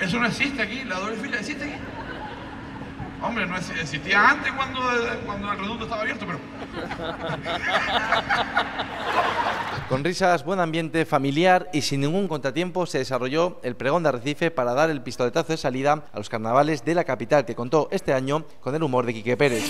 Eso no existe aquí, la doble fila existe aquí. Hombre, no existía antes cuando, cuando el reducto estaba abierto, pero... Con risas, buen ambiente familiar y sin ningún contratiempo se desarrolló el pregón de Arrecife para dar el pistoletazo de salida a los carnavales de la capital que contó este año con el humor de Quique Pérez.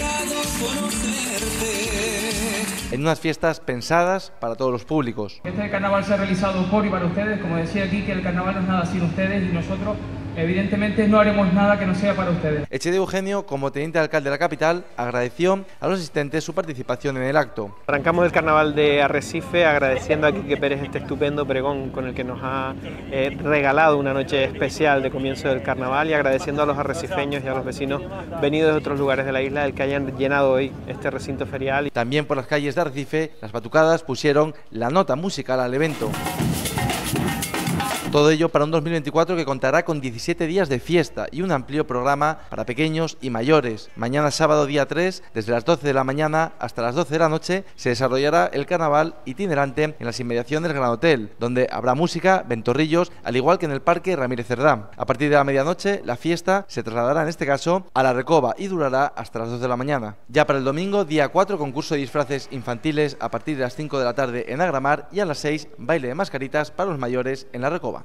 En unas fiestas pensadas para todos los públicos. Este carnaval se ha realizado por y para ustedes, como decía aquí, que el carnaval no es nada sin ustedes y nosotros Evidentemente no haremos nada que no sea para ustedes. Echede Eugenio, como teniente alcalde de la capital, agradeció a los asistentes su participación en el acto. Arrancamos el carnaval de Arrecife agradeciendo a Quique Pérez este estupendo pregón con el que nos ha eh, regalado una noche especial de comienzo del carnaval y agradeciendo a los arrecifeños y a los vecinos venidos de otros lugares de la isla el que hayan llenado hoy este recinto ferial. También por las calles de Arrecife, las batucadas pusieron la nota musical al evento. Todo ello para un 2024 que contará con 17 días de fiesta y un amplio programa para pequeños y mayores. Mañana sábado día 3, desde las 12 de la mañana hasta las 12 de la noche, se desarrollará el carnaval itinerante en las inmediaciones del Gran Hotel, donde habrá música, ventorrillos, al igual que en el Parque Ramírez Cerdá. A partir de la medianoche, la fiesta se trasladará en este caso a la Recoba y durará hasta las 2 de la mañana. Ya para el domingo, día 4, concurso de disfraces infantiles a partir de las 5 de la tarde en Agramar y a las 6, baile de mascaritas para los mayores en la Recoba.